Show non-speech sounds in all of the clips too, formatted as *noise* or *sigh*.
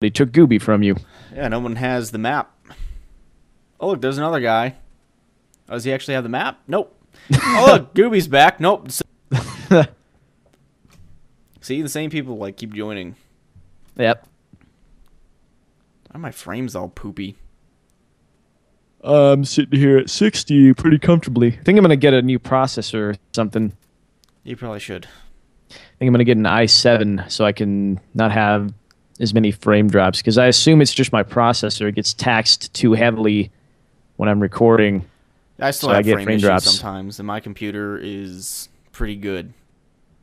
They took Gooby from you. Yeah, no one has the map. Oh, look, there's another guy. Oh, does he actually have the map? Nope. oh, look, *laughs* Gooby's back. Nope. *laughs* See, the same people like keep joining. Yep. Why are my frames all poopy? I'm sitting here at 60 pretty comfortably. I think I'm going to get a new processor or something. You probably should. I think I'm going to get an i7 so I can not have as many frame drops because I assume it's just my processor. It gets taxed too heavily when I'm recording. I still So I have get frame, frame drops. sometimes, and my computer is pretty good.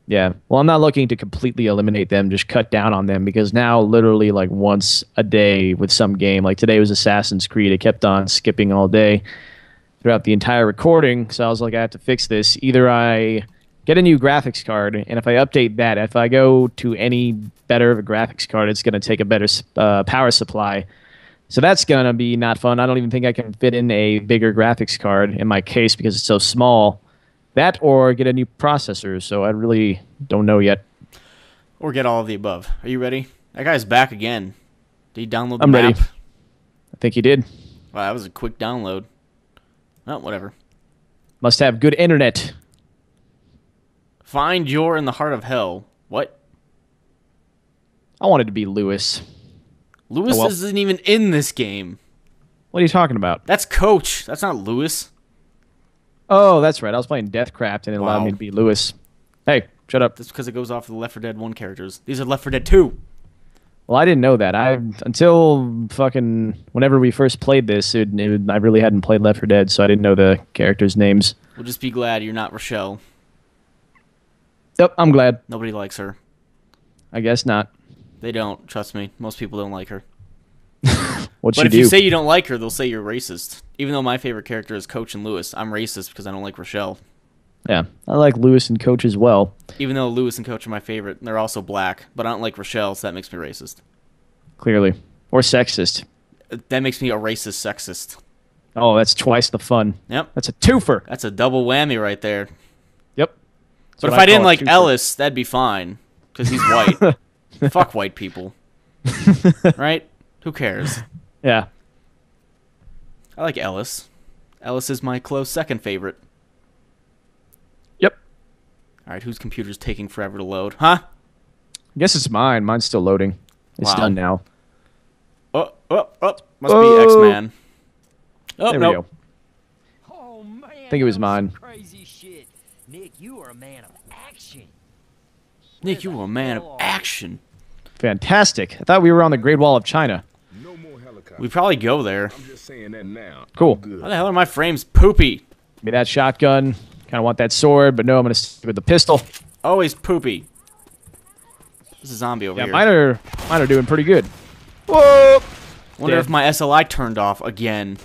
Yeah. Well, I'm not looking to completely eliminate them, just cut down on them because now literally like once a day with some game, like today was Assassin's Creed, it kept on skipping all day throughout the entire recording. So I was like, I have to fix this. Either I get a new graphics card, and if I update that, if I go to any better of a graphics card, it's going to take a better uh, power supply. So that's going to be not fun. I don't even think I can fit in a bigger graphics card in my case because it's so small. That or get a new processor. So I really don't know yet. Or get all of the above. Are you ready? That guy's back again. Did he download the I'm map? ready. I think he did. Wow, that was a quick download. Oh, whatever. Must have good internet. Find your in the heart of hell. What? I wanted to be Louis. Louis Oh, well. isn't even in this game. What are you talking about? That's Coach. That's not Louis. Oh, that's right. I was playing Deathcraft and it allowed me to be Louis. Hey, shut up. That's because it goes off of the Left 4 Dead 1 characters. These are Left 4 Dead 2. Well, I didn't know that. I until fucking whenever we first played this, it, it, I really hadn't played Left 4 Dead, so I didn't know the characters' names. We'll just be glad you're not Rochelle. Yep, I'm glad. Nobody likes her. I guess not. They don't. Trust me. Most people don't like her. *laughs* What'd But if do? you say you don't like her, they'll say you're racist. Even though my favorite character is Coach and Louis, I'm racist because I don't like Rochelle. yeah, I like Louis and Coach as well. Even though Louis and Coach are my favorite, and they're also black. But I don't like Rochelle, so that makes me racist. Clearly, or sexist. Uh, That makes me a racist sexist. Oh, that's twice the fun. Yep. That's a twofer. That's a double whammy right there. Yep. That's But if I, didn't like twofer. Ellis, that'd be fine. Because he's white. *laughs* Fuck white people. *laughs* right? Who cares? yeah, I like Ellis. Ellis is my close second favorite. yep. Alright, whose computer's taking forever to load? Huh? I guess it's mine. Mine's still loading. It's Wow. done now. Oh, oh, oh. Must Oh. be X Man. Oh, there nope. we go. Oh man, I think it was that mine. You are a man of action. Nick, you are a man of action. Fantastic. I thought we were on the Great Wall of China. No more helicopters. We probably go there. I'm just saying that now. Cool. How the hell are my frames poopy? Give me that shotgun. Kind of want that sword, but no, I'm going to stick with the pistol. Always poopy. There's a zombie over Yeah, here. mine are, mine are doing pretty good. Whoa! Wonder dead. if my SLI turned off again.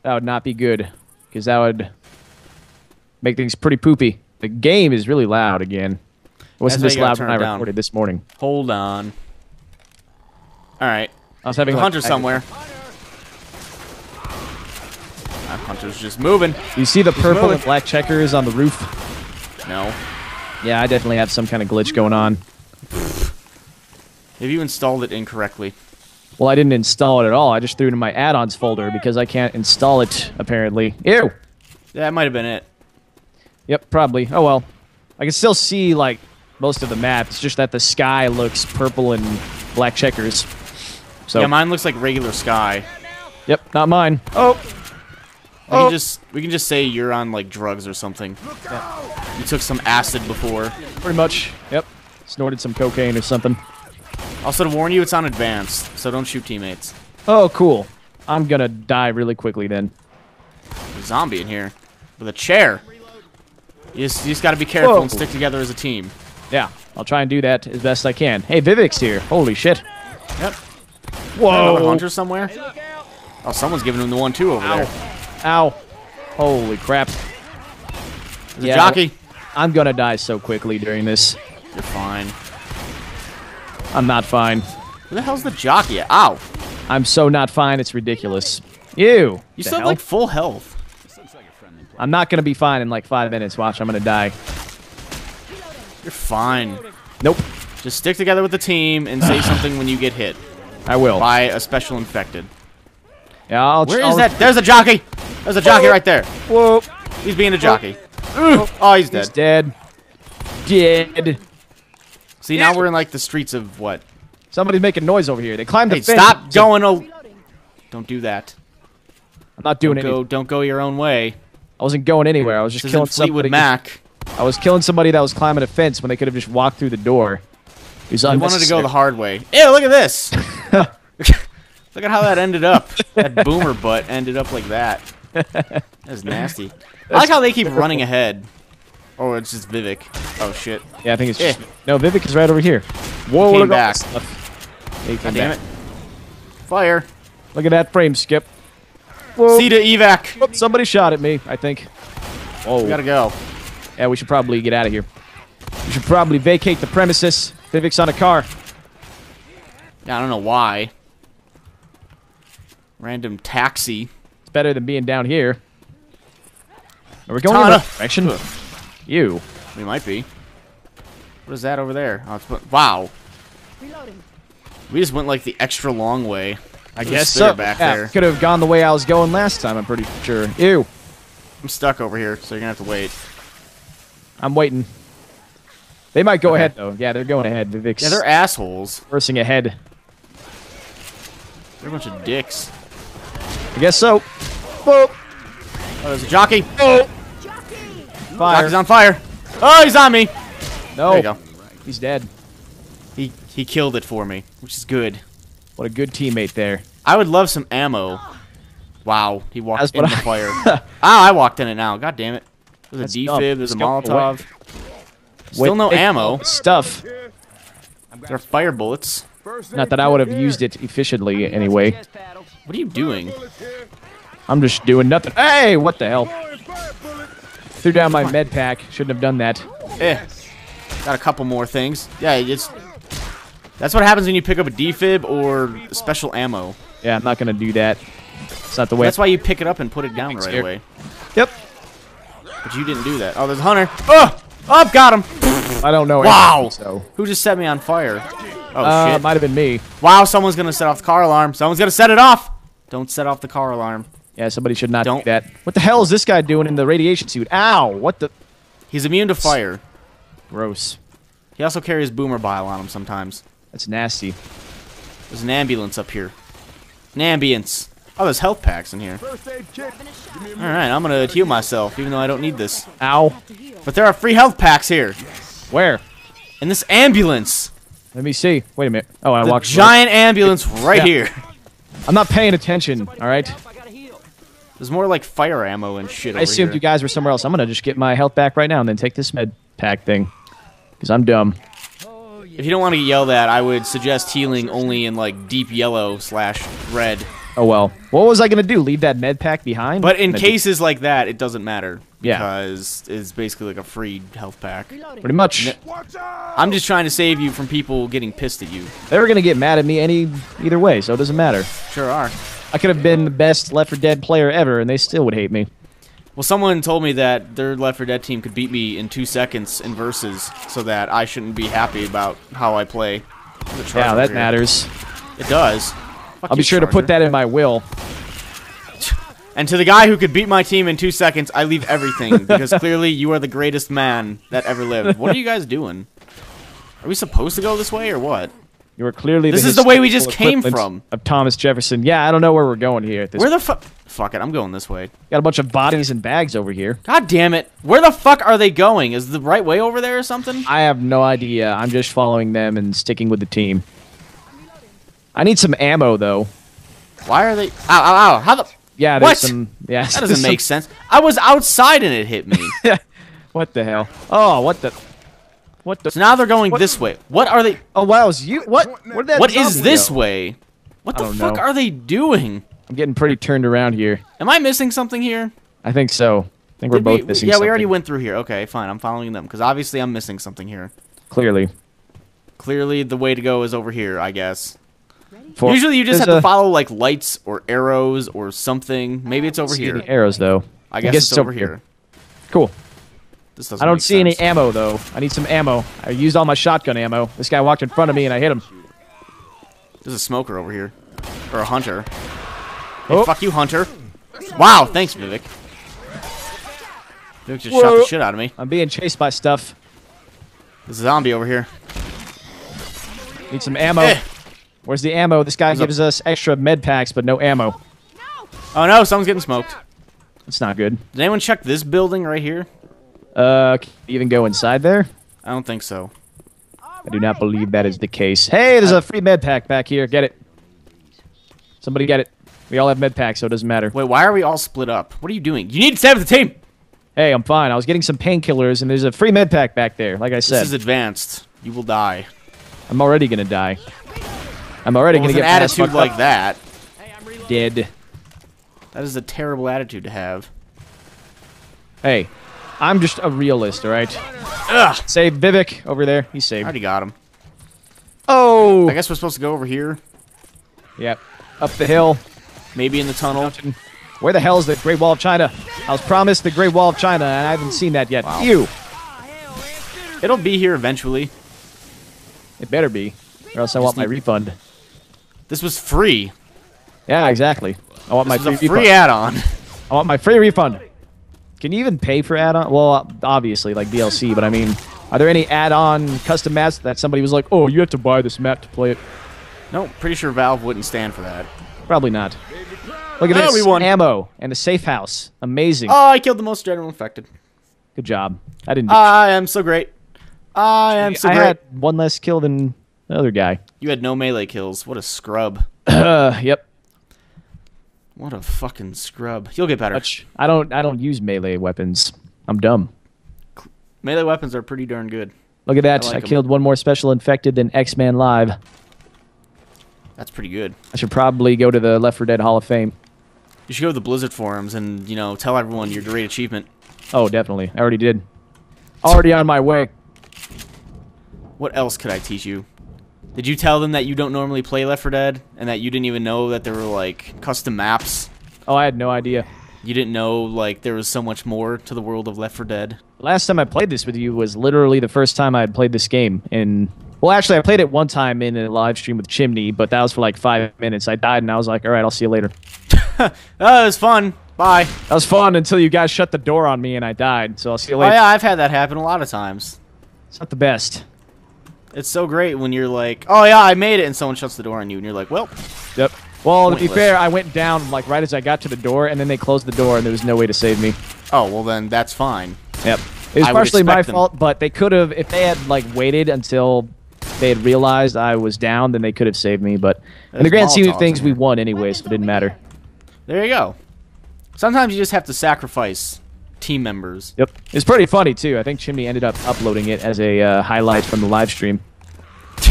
That would not be good, because that would make things pretty poopy. The game is really loud again. It wasn't That's this loud when I down. recorded this morning. Hold on. Alright. I was having a like, hunter somewhere. That hunter's just moving. You see the purple moving. and black checkers on the roof? No. Yeah, I definitely have some kind of glitch going on. Have you installed it incorrectly? Well, I didn't install it at all. I just threw it in my add-ons folder because I can't install it apparently. Ew. That might have been it. Yep, probably. Oh well. I can still see like most of the map. It's just that the sky looks purple and black checkers. So Yeah, mine looks like regular sky. Yep, not mine. Oh, oh. We can just we can just say you're on like drugs or something. You took some acid before. pretty much. Yep. Snorted some cocaine or something. Also to warn you, it's on advanced, so don't shoot teammates. Oh, cool. I'm gonna die really quickly then. There's a zombie in here with a chair. You just, just gotta be careful Whoa. and stick together as a team. Yeah, I'll try and do that as best I can. Hey, Vivek's here. Holy shit. Yep. Whoa. Another hunter somewhere? Oh, someone's giving him the one two over Ow. there. Ow. Holy crap. There's Yeah. jockey. I'm gonna die so quickly during this. You're fine. I'm not fine. Who the hell's the jockey? at? Ow. I'm so not fine, it's ridiculous. Ew. You still have like full health. I'm not gonna be fine in like five minutes. Watch, I'm gonna die. You're fine. Nope. Just stick together with the team and say *sighs* something when you get hit I will. by a special infected. Yeah, I'll. Where is that? There's a jockey. There's a jockey right there. Whoa. He's being a jockey. Oh, he's He's dead. dead. Dead. See, now we're in like the streets of what? Somebody's making noise over here. They climbed the fence. stop going. Oh, don't do that. I'm not doing it. go. Don't go your own way. I wasn't going anywhere. I was just This killing Fleetwood somebody. Mac. I was killing somebody that was climbing a fence when they could have just walked through the door. It was I wanted to go the hard way. Ew, look at this. *laughs* look at how that ended up. That boomer butt ended up like that. That's nasty. I like how they keep running ahead. Oh, it's just Vivek. Oh shit. Yeah, I think it's Eh. just no. Vivek is right over here. Whoa, Came look back. He damn back. it. Fire. Look at that frame skip. Whoa. C to evac. Whoop, somebody shot at me. I think. Oh, We gotta go. yeah. We should probably get out of here. We should probably vacate the premises. Vivek's on a car. Yeah, I don't know why. Random taxi. It's better than being down here. Are we going in the direction? You. We might be. What is that over there? Oh, it's wow. We just went like the extra long way. I There's a guess so. back yeah, there. could have gone the way I was going last time. I'm pretty sure. Ew. I'm stuck over here, so you're gonna have to wait. I'm waiting. They might go Okay. ahead though. Yeah, they're going ahead. Vivek's Yeah, they're assholes. racing ahead. They're a bunch of dicks. I guess so. Whoa. Oh, there's a jockey. Oh. Fire. Jockey's on fire. Oh, he's on me. no. There you go. He's dead. He he killed it for me, which is good. What a good teammate there. I would love some ammo. Wow, he walked That's in the I- fire. *laughs* ah, I walked in it now. God damn it. There's a defib. There's a Just go away. Molotov. Still Wait, no take ammo. Stuff. There are fire bullets. Not that I would have used it efficiently anyway. What are you doing? I'm just doing nothing. Hey, what the hell? Threw down my med pack. Shouldn't have done that. Eh. Got a couple more things. Yeah, it's. That's what happens when you pick up a defib or special ammo. Yeah, I'm not gonna do that. It's not the way. That's why you pick it up and put it down right away. Yep. But you didn't do that. Oh, there's a hunter. Oh! Oh, I've got him! I don't know. Wow! So. Who just set me on fire? Oh, Uh, shit. might have been me. Wow, someone's gonna set off the car alarm. Someone's gonna set it off! Don't set off the car alarm. Yeah, somebody should not Don't- do that. What the hell is this guy doing in the radiation suit? Ow! What the? He's immune to fire. Gross. He also carries boomer bile on him sometimes. That's nasty. There's an ambulance up here. An ambience. Oh, there's health packs in here. Alright, I'm gonna heal myself, even though I don't need this. Ow. But there are free health packs here. Where? In this ambulance. Let me see. Wait a minute. Oh, I The walked. giant ambulance right Yeah. here. *laughs* I'm not paying attention. All right. I gotta heal. There's more like fire ammo and shit I assumed here. you guys were somewhere else. I'm gonna just get my health back right now and then take this med pack thing. Cause I'm dumb. If you don't want to get yelled at, I would suggest healing only in like deep yellow slash red. Oh well. What was I gonna do? Leave that med pack behind? But in cases like that, it doesn't matter. Yeah. Because it's basically like a free health pack. pretty much. I'm just trying to save you from people getting pissed at you. They were gonna get mad at me any either way, so it doesn't matter. Sure are. I could have been the best Left 4 Dead player ever, and they still would hate me. Well, someone told me that their Left 4 Dead team could beat me in two seconds in versus, so that I shouldn't be happy about how I play. Charger Yeah, that here. matters. It does. Fuck I'll be sure to put that in my will. *laughs* And to the guy who could beat my team in two seconds, I leave everything *laughs* because clearly you are the greatest man that ever lived. What are you guys doing? Are we supposed to go this way or what? You were clearly This the is the way we just came from. of Thomas Jefferson. Yeah, I don't know where we're going here. At this Where the fuck? Fuck it, I'm going this way. got a bunch of bodies and bags over here. God damn it! Where the fuck are they going? Is the right way over there or something? I have no idea. I'm just following them and sticking with the team. I need some ammo though. Why are they? Ow! Ow! Ow! How the? Yeah, What? there's some. Yeah, That doesn't *laughs* make sense. I was outside and it hit me. *laughs* What the hell? Oh, what the? What the? so now they're going What? this way. What are they? Oh wow, is you? What? Where did that What is this go? way? What the don't fuck know. are they doing? I'm getting pretty turned around here. Am I missing something here? I think so. I think we're both we- missing Yeah, something. we already went through here. Okay, fine. I'm following them because obviously I'm missing something here. Clearly. Clearly, the way to go is over here. I guess. For- Usually, you just have to a- follow like lights or arrows or something. Maybe it's over here. arrows though. I guess, it's, over here. Cool. This doesn't I don't see any ammo though. I need some ammo. I used all my shotgun ammo. This guy walked in front of me and I hit him. There's a smoker over here. Or a hunter. Hey, Oh. fuck you, hunter. Wow, thanks, Vivek. Vivek just shot the shit out of me. I'm being chased by stuff. There's a zombie over here. Need some ammo. Eh. Where's the ammo? This guy There's gives us extra med packs, but no ammo. Oh no, someone's getting smoked. That's not good. Did anyone check this building right here? Uh, can you even go inside there? I don't think so. I do not believe that is the case. Hey, there's a free med pack back here. Get it. Somebody get it. We all have med packs, so it doesn't matter. Wait, why are we all split up? What are you doing? You need to with the team! Hey, I'm fine. I was getting some painkillers, and there's a free med pack back there. Like I said. This is advanced. You will die. I'm already gonna die. I'm already With gonna get ass attitude like up. that, dead. that is a terrible attitude to have. Hey, I'm just a realist, all right? Ugh! Save Vivek over there. He's I saved. already got him. Oh, I guess we're supposed to go over here. yep. Up the hill. Maybe in the tunnel. Where the hell is the Great Wall of China? I was promised the Great Wall of China, and I haven't seen that yet. You. It'll be here eventually. It better be, or else I want my refund. This was free. Yeah, exactly. I want my This was free, a free add-on. I want my free refund. Can you even pay for add-on? Well, obviously, like DLC, but I mean, are there any add-on custom mats that somebody was like, "Oh, you have to buy this map to play it"? no, pretty sure Valve wouldn't stand for that. Probably not. Look at this we won. ammo and a safe house. Amazing. Oh, I killed the most general infected. Good job. I didn't. I am so great. I am so I great. had one less kill than the other guy. You had no melee kills. What a scrub. Uh, *coughs* yep. What a fucking scrub. You'll get better. I don't. I don't use melee weapons. I'm dumb. Melee weapons are pretty darn good. Look at that. I I, killed one more special infected than X-Man Live. That's pretty good. I should probably go to the Left 4 Dead Hall of Fame. You should go to the Blizzard forums and, you know, tell everyone your great achievement. Oh, definitely. I already did. Already on my way. What else could I teach you? Did you tell them that you don't normally play Left 4 Dead and that you didn't even know that there were like custom maps? Oh, I had no idea. You didn't know like there was so much more to the world of Left 4 Dead? Last time I played this with you was literally the first time I had played this game. In well, actually, I played it one time in a live stream with Chimney, but that was for like five minutes. I died, and I was like, "All right, I'll see you later." *laughs* Oh, it was fun. Bye. That was fun until you guys shut the door on me, and I died. So I'll see you Oh later. yeah, I've had that happen a lot of times. It's not the best. It's so great when you're like, "Oh yeah, I made it," and someone shuts the door on you, and you're like, "Well, Yep. Well, to be fair, I went down like right as I got to the door, and then they closed the door, and there was no way to save me. oh well, then that's fine." Yep. It was I partially my them- fault, but they could have, if they had like waited until they had realized I was down, then they could have saved me. But in the grand scheme of things, we won anyway, so it didn't matter. There you go. Sometimes you just have to sacrifice team members. Yep. It's pretty funny too. I think Chimney ended up uploading it as a uh, highlight from the live stream. *laughs*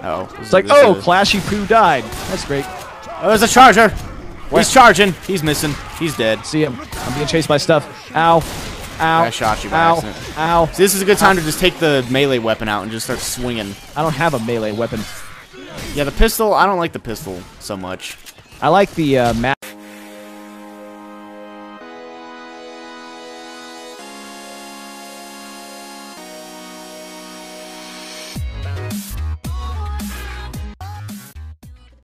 Oh, It's like, oh, Clashy Poo died. That's great. oh, there's a charger. He's charging. He's missing. He's dead. See him. I'm being chased by stuff. Ow. Ow. I shot you by Ow. accident. Ow. See, this is a good time to just take the melee weapon out and just start swinging. I don't have a melee weapon. Yeah, the pistol. I don't like the pistol so much. I like the uh, map.